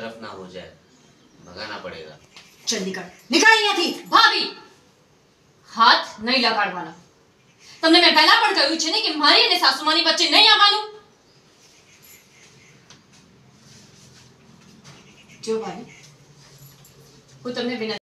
तरफ़ ना हो जाए भगाना पड़ेगा ચલ નીકળ નીકળ અહીંયાથી ભાભી હાથ નહીં લગાડવાના તમને મેં પહેલા પણ કહ્યું છે ને કે મારી અને સાસુમાની વચ્ચે નહીં આવવાનું જો ભાભી હું તમને વિનંતી